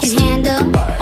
can handle?